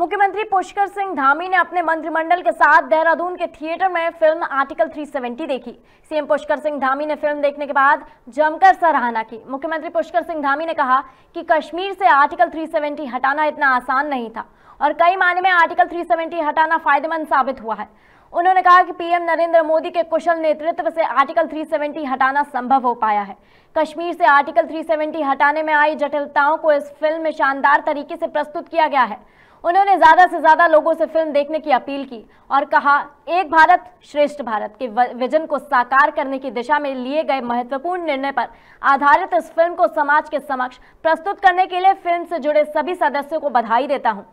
मुख्यमंत्री पुष्कर सिंह धामी ने अपने मंत्रिमंडल के साथ देहरादून के थिएटर में फ़िल्म आर्टिकल 370 देखी। सीएम पुष्कर सिंह धामी ने फ़िल्म देखने के बाद जमकर सराहना की। मुख्यमंत्री पुष्कर सिंह धामी ने कहा कि कश्मीर से आर्टिकल 370 हटाना इतना आसान नहीं था और कई मायने में आर्टिकल 370 हटाना फ़ायदेमंद साबित हुआ है। उन्होंने कहा कि पीएम नरेंद्र मोदी के कुशल नेतृत्व से आर्टिकल 370 हटाना संभव हो पाया है। कश्मीर से आर्टिकल 370 हटाने में आई जटिलताओं को इस फ़िल्म में शानदार तरीके से प्रस्तुत किया गया है। उन्होंने ज़्यादा से ज़्यादा लोगों से फ़िल्म देखने की अपील की और कहा, एक भारत श्रेष्ठ भारत के विजन को साकार करने की दिशा में लिए गए महत्वपूर्ण निर्णय पर आधारित इस फ़िल्म को समाज के समक्ष प्रस्तुत करने के लिए फ़िल्म से जुड़े सभी सदस्यों को बधाई देता हूँ।